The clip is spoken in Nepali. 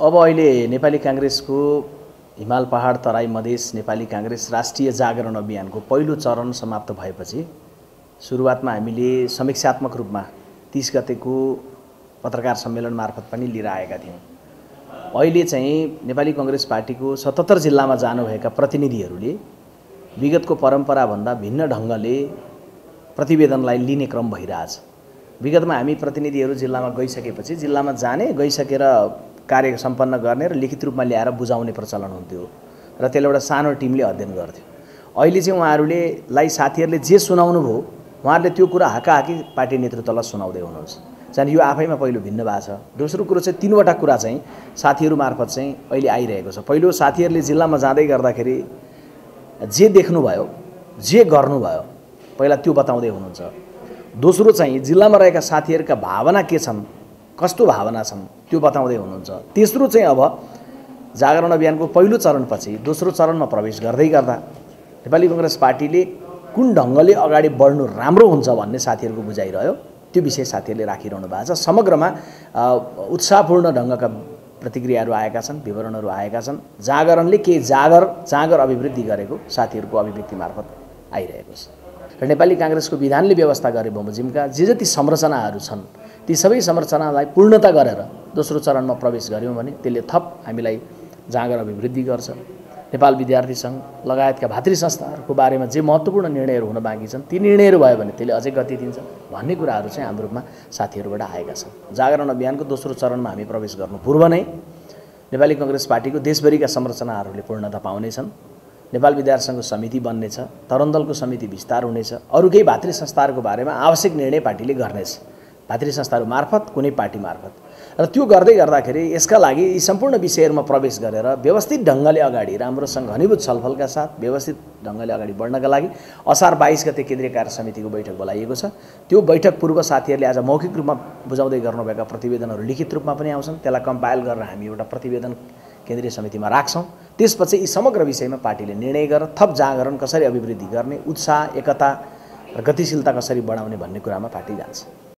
अब अहिले नेपाली काङ्ग्रेसको हिमाल पहाड तराई मधेस नेपाली काङ्ग्रेस राष्ट्रिय जागरण अभियानको पहिलो चरण समाप्त भएपछि सुरुवातमा हामीले समीक्षात्मक रूपमा तिस गतेको पत्रकार सम्मेलन मार्फत पनि लिएर आएका थियौँ। अहिले चाहिँ नेपाली कङ्ग्रेस पार्टीको सतहत्तर जिल्लामा जानुभएका प्रतिनिधिहरूले विगतको परम्पराभन्दा भिन्न ढङ्गले प्रतिवेदनलाई लिने क्रम भइरहेछ। विगतमा हामी प्रतिनिधिहरू जिल्लामा गइसकेपछि जिल्लामा जाने गइसकेर कार्य सम्पन्न गर्ने र लिखित रूपमा ल्याएर बुझाउने प्रचलन हुन्थ्यो र त्यसलाई एउटा सानो टिमले अध्ययन गर्थ्यो। अहिले चाहिँ उहाँहरूले लाई साथीहरूले जे सुनाउनु भयो उहाँहरूले त्यो कुरा हाकाहाकी पार्टी नेतृत्वलाई सुनाउँदै हुनुहुन्छ चाहिँ यो आफैमा पहिलो भिन्न भएको छ। दोस्रो कुरो चाहिँ तिनवटा कुरा चाहिँ साथीहरू मार्फत चाहिँ अहिले आइरहेको छ। पहिलो साथीहरूले जिल्लामा जाँदै गर्दाखेरि जे देख्नुभयो जे गर्नुभयो पहिला त्यो बताउँदै हुनुहुन्छ। दोस्रो चाहिँ जिल्लामा रहेका साथीहरूका भावना के छन्? कस्तो भावना छन् त्यो बताउँदै हुनुहुन्छ। तेस्रो चाहिँ अब जागरण अभियानको पहिलो चरणपछि दोस्रो चरणमा प्रवेश गर्दै गर्दा नेपाली कङ्ग्रेस पार्टीले कुन ढङ्गले अगाडि बढ्नु राम्रो हुन्छ भन्ने साथीहरूको बुझाइरह्यो त्यो विषय साथीहरूले राखिरहनु भएको छ। समग्रमा उत्साहपूर्ण ढङ्गका प्रतिक्रियाहरू आएका छन् विवरणहरू आएका छन्। जागरणले केही जागर जागर अभिवृद्धि गरेको साथीहरूको अभिव्यक्ति मार्फत आइरहेको छ। र नेपाली काङ्ग्रेसको विधानले व्यवस्था गरे बमोजिमका जे जति संरचनाहरू छन् ती सबै संरचनालाई पूर्णता गरेर दोस्रो चरणमा प्रवेश गऱ्यौँ भने त्यसले थप हामीलाई जाँगर अभिवृद्धि गर्छ। नेपाल विद्यार्थी सङ्घ लगायतका भातृ संस्थाहरूको बारेमा जे महत्त्वपूर्ण निर्णयहरू हुन बाँकी छन् ती निर्णयहरू भयो भने त्यसले अझै गति दिन्छ भन्ने कुराहरू चाहिँ हाम्रो रूपमा साथीहरूबाट आएका छन्। जागरण अभियानको दोस्रो चरणमा हामी प्रवेश गर्नु पूर्व नै नेपाली कङ्ग्रेस पार्टीको देशभरिका संरचनाहरूले पूर्णता पाउनेछन्। नेपाल विद्यार्थी सङ्घको समिति बन्नेछ तरुण समिति विस्तार हुनेछ अरू केही भातृ संस्थाहरूको बारेमा आवश्यक निर्णय पार्टीले गर्नेछ। भातृ संस्थाहरू मार्फत कुनै पार्टी मार्फत। र त्यो गर्दै गर्दाखेरि यसका लागि यी सम्पूर्ण विषयहरूमा प्रवेश गरेर व्यवस्थित ढङ्गले अगाडि राम्रोसँग घनीभूत छलफलका साथ व्यवस्थित ढङ्गले अगाडि बढ्नका लागि असार बाइस गते केन्द्रीय कार्य समितिको बैठक बोलाइएको छ। त्यो बैठक पूर्व साथीहरूले आज मौखिक रूपमा बुझाउँदै गर्नुभएका प्रतिवेदनहरू लिखित रूपमा पनि आउँछन्। त्यसलाई कम्पाइल गरेर हामी एउटा प्रतिवेदन केन्द्रीय समितिमा राख्छौँ। त्यसपछि यी समग्र विषयमा पार्टीले निर्णय गरेर थप जागरण कसरी अभिवृद्धि गर्ने उत्साह एकता र गतिशीलता कसरी बढाउने भन्ने कुरामा पार्टी जान्छ।